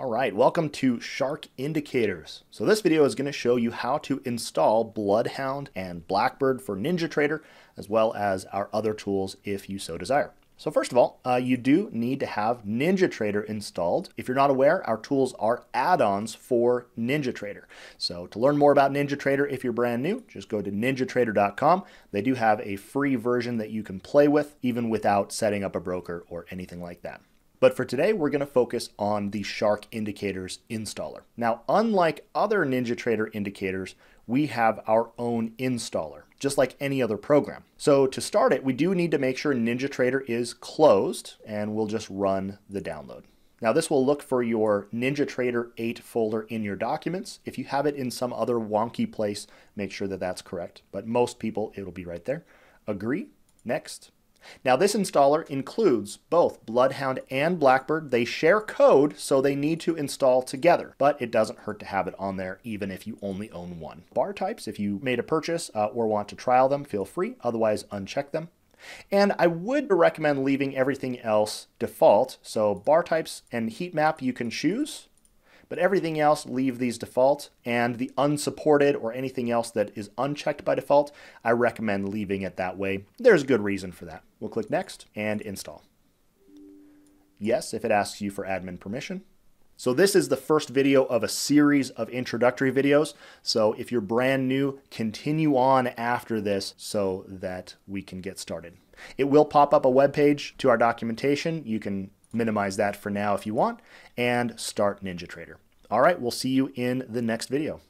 All right, welcome to Shark Indicators. So this video is going to show you how to install Bloodhound and Blackbird for NinjaTrader, as well as our other tools if you so desire. So first of all, uh, you do need to have NinjaTrader installed. If you're not aware, our tools are add-ons for NinjaTrader. So to learn more about NinjaTrader, if you're brand new, just go to ninjatrader.com. They do have a free version that you can play with, even without setting up a broker or anything like that. But for today, we're going to focus on the Shark Indicators installer. Now, unlike other NinjaTrader indicators, we have our own installer, just like any other program. So to start it, we do need to make sure NinjaTrader is closed, and we'll just run the download. Now this will look for your NinjaTrader 8 folder in your documents. If you have it in some other wonky place, make sure that that's correct. But most people, it'll be right there. Agree, next, now this installer includes both Bloodhound and Blackbird. They share code, so they need to install together, but it doesn't hurt to have it on there even if you only own one. Bar types, if you made a purchase uh, or want to trial them, feel free, otherwise uncheck them. And I would recommend leaving everything else default. So bar types and heat map you can choose, but everything else leave these default and the unsupported or anything else that is unchecked by default, I recommend leaving it that way. There's a good reason for that. We'll click next and install. Yes, if it asks you for admin permission. So this is the first video of a series of introductory videos. So if you're brand new, continue on after this so that we can get started. It will pop up a web page to our documentation. You can minimize that for now if you want, and start NinjaTrader. All right, we'll see you in the next video.